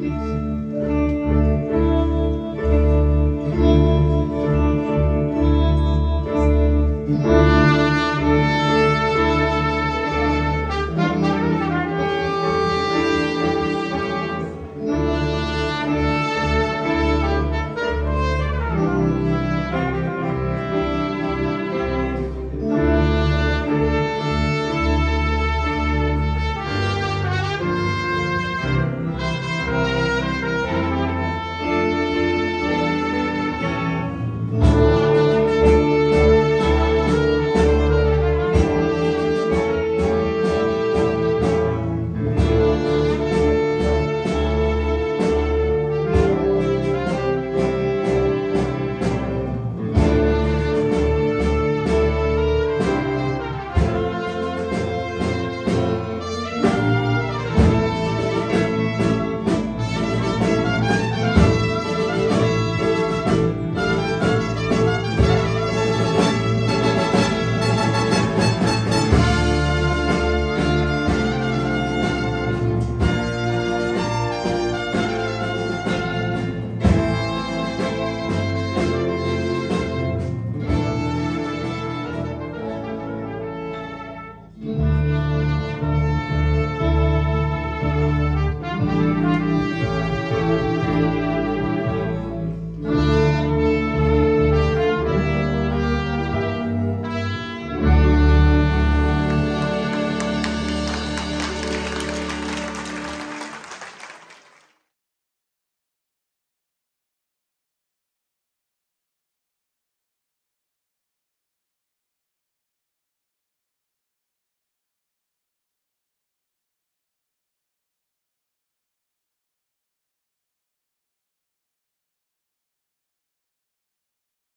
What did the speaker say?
Peace.